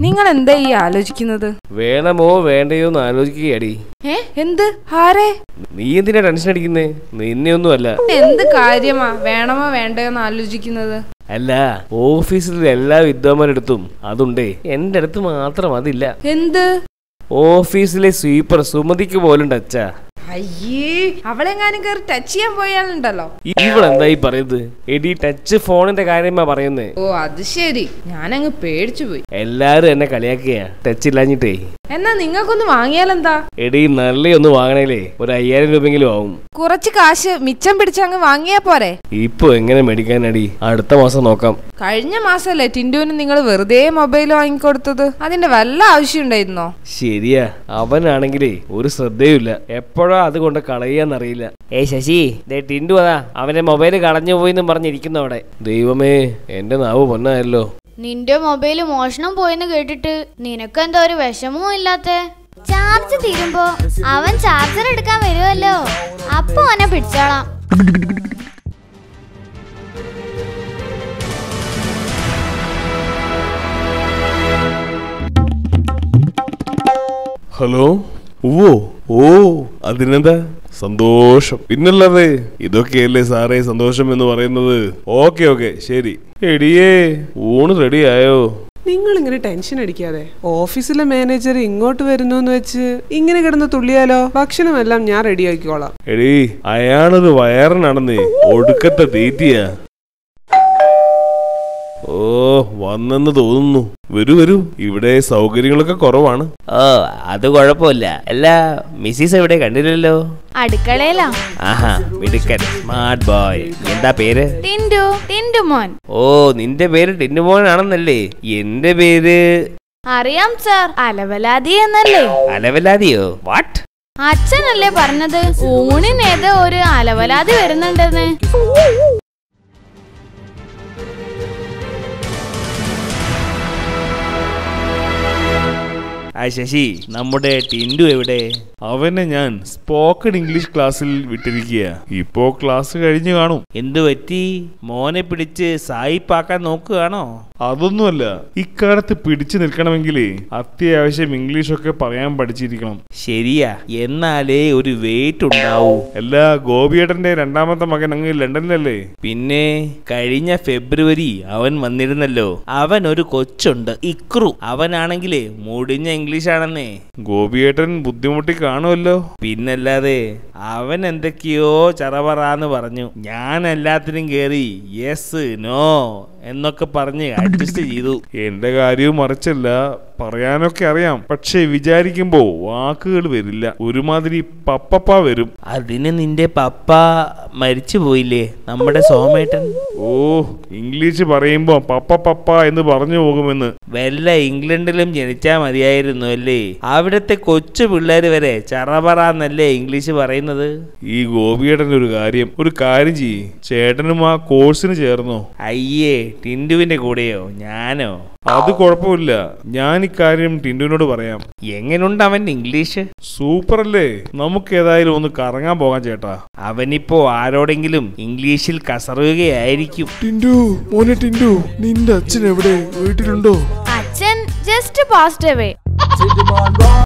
നിങ്ങൾ എന്താ ഈ ആലോചിക്കുന്നത്? വേണമോ വേണ്ടയോ എന്ന് ആലോചിക്കുകയടി. ഏ? എന്ത്? ആരേ? നീ എന്തിനാ ടെൻഷൻ അടിക്കുന്നേ? നിന്നെ ഒന്നും അല്ല എന്ത് കാര്യമാ? വേണമോ വേണ്ടയോ എന്ന് ആലോചിക്കുന്നത്? അല്ല ഓഫീസിലെ എല്ലാ വിദ്വാന്മാരെടുത്തും അതുണ്ടേ. എന്റെ അടുത്ത് മാത്രം അതില്ല. എന്ത്? ഓഫീസിലെ സ്വീപ്പർ സുമതിക്ക് പോലും ടച്ചാ അയ്യേ അവളെങ്ങാനും കയറി ടച്ച് ചെയ്യാൻ പോയാലുണ്ടല്ലോ. ഇവളെന്തായി പറയുന്നത്? എടി ടച്ച് ഫോണിന്റെ കാര്യമാ പറയുന്നേ. ഓ അത് ശരി. ഞാനങ്ങ് പേടിച്ചു പോയി. എല്ലാരും എന്നെ കളിയാക്കിയാ ടച്ച് ഇല്ലാഞ്ഞിട്ടേ. എന്നാ നിങ്ങൾക്കൊന്ന് വാങ്ങിയാലെന്താ? എടി നല്ല ഒന്ന് വാങ്ങണേലേ. ഒരു അയ്യായിരം രൂപയെങ്കിലും ആവും. കുറച്ച് കാശ് മിച്ചം പിടിച്ചങ്ങ് വാങ്ങിയാ പോരെ. ഇപ്പൊ എങ്ങനെ മേടിക്കാനടി? അടുത്ത മാസം നോക്കാം. കഴിഞ്ഞ മാസല്ലേ ടിൻഡുവിന് നിങ്ങൾ വെറുതെ മൊബൈൽ വാങ്ങിക്കൊടുത്തത്? അതിന്റെ വല്ല ആവശ്യം ഉണ്ടായിരുന്നോ? ശരിയാ. അവനാണെങ്കിലേ ഒരു ശ്രദ്ധയുമില്ല എപ്പോഴാ അത് കൊണ്ട് കളയാന്നറിയില്ല. ഏ ശശി ദേ ടിൻഡു അതാ. അവന്റെ മൊബൈൽ കളഞ്ഞു പോയിന്നും പറഞ്ഞിരിക്കുന്നു അവിടെ. ദൈവമേ എന്റെ നാവ് പൊന്നായല്ലോ. നിന്റെ മൊബൈൽ മോഷണം പോയെന്ന് കേട്ടിട്ട് നിനക്കെന്താ ഒരു വിഷമവും ഇല്ലാത്ത? ചാർജ് തീരുമ്പോ അവൻ ചാർജർ എടുക്കാൻ വരുമല്ലോ അപ്പൊ അവനെ പിടിച്ചോളാം. ഹലോ? ഓ ഓ അതിനെന്താ? സന്തോഷം. പിന്നല്ലാതെ ഇതൊക്കെയല്ലേ സാറേ സന്തോഷം എന്ന് പറയുന്നത്? ഓക്കെ ഓക്കെ ശരി. എടിയേ ഊണ് റെഡി ആയോ? നിങ്ങൾ ഇങ്ങനെ ടെൻഷൻ അടിക്കാതെ ഓഫീസിലെ മാനേജർ ഇങ്ങോട്ട് വരുന്നു എന്ന് വെച്ച് ഇങ്ങനെ കിടന്ന് തുള്ളിയാലോ? ഭക്ഷണമെല്ലാം ഞാൻ റെഡി റെഡിയാക്കിക്കോളാം എടി അയാളത് വയറിനാണെന്നേ ഒടുക്കത്തെ തീറ്റിയാ. ഓ വന്നെന്ന് തോന്നുന്നു. വരൂ വരൂ. ഇവിടെ സൗകര്യങ്ങളൊക്കെ കുറവാണ്. ഓ അത് കുഴപ്പമില്ല. അല്ല മിസ്സിസ് എവിടെ കണ്ടില്ലല്ലോ? അടുക്കളയിലാ. ആഹാ മിടുക്കൻ സ്മാർട്ട് ബോയ് എന്താ പേര്? ടിൻഡു ടിൻഡു മോൻ. ഓ നിന്റെ പേര് ടിൻഡു മോനാണെന്നല്ലേ? എന്റെ പേര്? അറിയാം സാർ അലവലാതി എന്നല്ലേ? അലവലാതിയോ? വാട്ട് അച്ഛനല്ലേ പറഞ്ഞത്? ഊണിനേത് ഒരു അലവലാതി വരുന്നുണ്ടെന്ന്. ആ ശശി നമ്മുടെ ടിൻഡു എവിടെ? അവനെ ഞാൻ സ്പോക്കൺ ഇംഗ്ലീഷ് ക്ലാസ്സിൽ വിട്ടിരിക്കുക. ഇപ്പോ ക്ലാസ് കഴിഞ്ഞു കാണും. എന്തു പറ്റി മോനെ പിടിച്ച് സായിപ്പാക്കാൻ നോക്കുകയാണോ? അതൊന്നുമല്ല. ഇക്കാലത്ത് പിടിച്ചു നിൽക്കണമെങ്കിൽ അത്യാവശ്യം ഇംഗ്ലീഷ് ഒക്കെ പറയാൻ പഠിച്ചിരിക്കണം. ശരിയാ. എന്നാലേ ഒരു വെയിറ്റ് ഉണ്ടാവൂ. അല്ല ഗോപിയേട്ടന്റെ രണ്ടാമത്തെ മകൻ അങ്ങ് ലണ്ടനിലല്ലേ? പിന്നെ കഴിഞ്ഞ ഫെബ്രുവരി അവൻ വന്നിരുന്നല്ലോ. അവൻ ഒരു കൊച്ചുണ്ട് ഇക്രു. അവനാണെങ്കിലേ മുടിഞ്ഞ ഇംഗ്ലീഷ് ആണെന്നേ ഗോപിയേട്ടൻ ബുദ്ധിമുട്ടി കാണുമല്ലോ. പിന്നല്ലാതെ അവൻ എന്തൊക്കെയോ ചറപറാന്ന് പറഞ്ഞു. ഞാൻ എല്ലാത്തിനും കേറി യെസ് നോ എന്നൊക്കെ പറഞ്ഞ് അഡ്ജസ്റ്റ് ചെയ്തു. എന്റെ കാര്യവും മറിച്ചല്ല പറയാനൊക്കെ അറിയാം. പക്ഷെ വിചാരിക്കുമ്പോ വാക്കുകൾ വരില്ല. ഒരുമാതിരി പപ്പപ്പ വരും. അതിന് നിന്റെ പപ്പ മരിച്ചു പോയില്ലേ? നമ്മുടെ സോമേട്ടൻ? ഓ ഇംഗ്ലീഷ് പറയുമ്പോ പപ്പ പപ്പ എന്ന് പറഞ്ഞു പോകുമെന്ന്. വല്ല ഇംഗ്ലണ്ടിലും ജനിച്ചാൽ മതിയായിരുന്നു അല്ലേ അവിടുത്തെ കൊച്ചു പിള്ളേര് വരെ ചറപറന്നല്ലേ ഇംഗ്ലീഷ് പറയുന്നത്? ഈ ഗോപിയേട്ടൻ ഒരു കാര്യം ഒരു കാര്യം ചെയ്യ്. ചേട്ടനും ആ കോഴ്സിന് ചേർന്നോ? അയ്യേ ടിൻഡുവിന്റെ കൂടെയോ? ഞാനോ? അത് കുഴപ്പമില്ല. ഞാൻ ഇക്കാര്യം ടിൻഡുവിനോട് പറയാം. എങ്ങനുണ്ട് അവൻ ഇംഗ്ലീഷ്? സൂപ്പർ അല്ലേ നമുക്ക് ഏതായാലും ഒന്ന് കറങ്ങാൻ പോകാം ചേട്ടാ. അവനിപ്പോ ആരോടെങ്കിലും ഇംഗ്ലീഷിൽ കസറുകയായിരിക്കും. ടിൻഡു മോനെ ടിൻഡു നിന്റെ അച്ഛൻ എവിടെ? വീട്ടിലുണ്ടോ? just passed away.